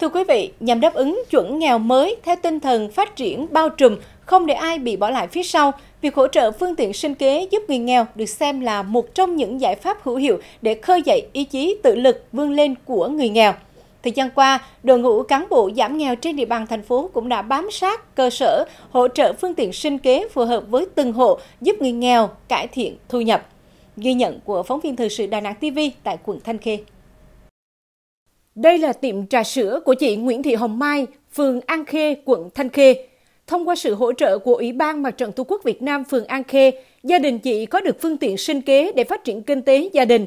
Thưa quý vị, nhằm đáp ứng chuẩn nghèo mới theo tinh thần phát triển bao trùm, không để ai bị bỏ lại phía sau, việc hỗ trợ phương tiện sinh kế giúp người nghèo được xem là một trong những giải pháp hữu hiệu để khơi dậy ý chí tự lực vươn lên của người nghèo. Thời gian qua, đội ngũ cán bộ giảm nghèo trên địa bàn thành phố cũng đã bám sát cơ sở, hỗ trợ phương tiện sinh kế phù hợp với từng hộ, giúp người nghèo cải thiện thu nhập. Ghi nhận của phóng viên thời sự Đà Nẵng TV tại quận Thanh Khê. Đây là tiệm trà sữa của chị Nguyễn Thị Hồng Mai, phường An Khê, quận Thanh Khê. Thông qua sự hỗ trợ của Ủy ban Mặt trận Tổ quốc Việt Nam phường An Khê, gia đình chị có được phương tiện sinh kế để phát triển kinh tế gia đình.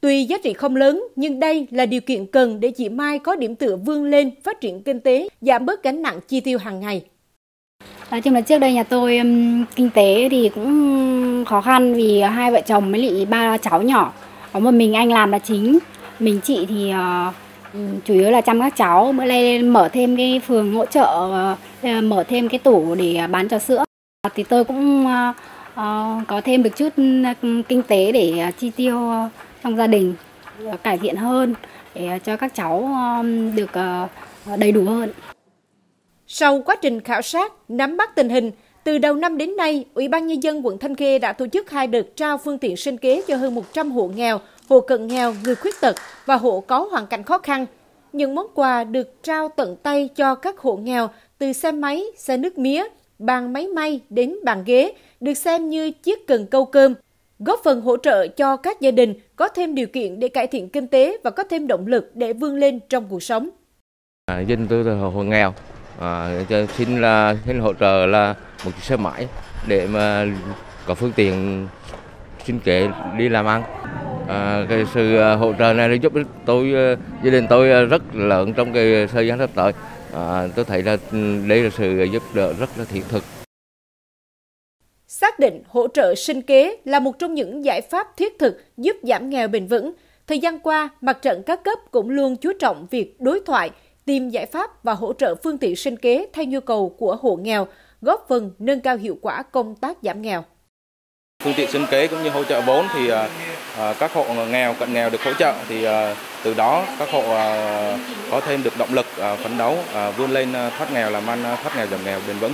Tuy giá trị không lớn, nhưng đây là điều kiện cần để chị Mai có điểm tựa vươn lên phát triển kinh tế, giảm bớt gánh nặng chi tiêu hàng ngày. Nói chung là trước đây nhà tôi kinh tế thì cũng khó khăn vì hai vợ chồng mới lị ba cháu nhỏ. Có một mình anh làm là chính, mình chị thì ờ, chủ yếu là chăm các cháu bữa nay mở thêm cái phường hỗ trợ ờ, mở thêm cái tủ để bán trà sữa thì tôi cũng ờ, ờ, có thêm được chút ừ, kinh tế để chi tiêu trong gia đình cải thiện hơn để cho các cháu được đầy đủ hơn. Sau quá trình khảo sát, nắm bắt tình hình, từ đầu năm đến nay, Ủy ban Nhân dân quận Thanh Khê đã tổ chức hai đợt trao phương tiện sinh kế cho hơn 100 hộ nghèo hộ cận nghèo, người khuyết tật và hộ có hoàn cảnh khó khăn. Những món quà được trao tận tay cho các hộ nghèo từ xe máy, xe nước mía, bàn máy may đến bàn ghế được xem như chiếc cần câu cơm, góp phần hỗ trợ cho các gia đình có thêm điều kiện để cải thiện kinh tế và có thêm động lực để vươn lên trong cuộc sống. À, dân tôi là hộ nghèo, à, xin là xin hỗ trợ là một chiếc xe máy để mà có phương tiện sinh kế đi làm ăn à, cái sự à, hỗ trợ này giúp tôi à, gia đình tôi à, rất lớn trong cái thời gian sắp tới. À, tôi thấy là ừ, đây là sự giúp đỡ rất là thiết thực. Xác định hỗ trợ sinh kế là một trong những giải pháp thiết thực giúp giảm nghèo bền vững. Thời gian qua mặt trận các cấp cũng luôn chú trọng việc đối thoại tìm giải pháp và hỗ trợ phương tiện sinh kế theo nhu cầu của hộ nghèo góp phần nâng cao hiệu quả công tác giảm nghèo phương tiện sinh kế cũng như hỗ trợ vốn thì à, à, các hộ nghèo cận nghèo được hỗ trợ thì à, từ đó các hộ có thêm được động lực phấn đấu vươn lên thoát nghèo làm ăn thoát nghèo giảm nghèo bền vững.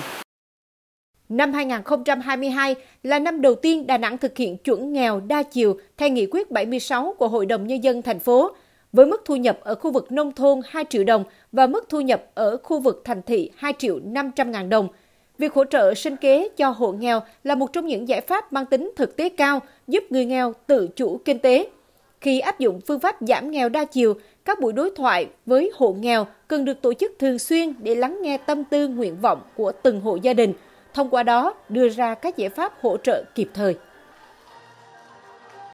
Năm 2022 là năm đầu tiên Đà Nẵng thực hiện chuẩn nghèo đa chiều theo nghị quyết 76 của Hội đồng Nhân dân thành phố, với mức thu nhập ở khu vực nông thôn 2 triệu đồng và mức thu nhập ở khu vực thành thị 2 triệu 500 ngàn đồng – Việc hỗ trợ sinh kế cho hộ nghèo là một trong những giải pháp mang tính thực tế cao giúp người nghèo tự chủ kinh tế. Khi áp dụng phương pháp giảm nghèo đa chiều, các buổi đối thoại với hộ nghèo cần được tổ chức thường xuyên để lắng nghe tâm tư nguyện vọng của từng hộ gia đình, thông qua đó đưa ra các giải pháp hỗ trợ kịp thời.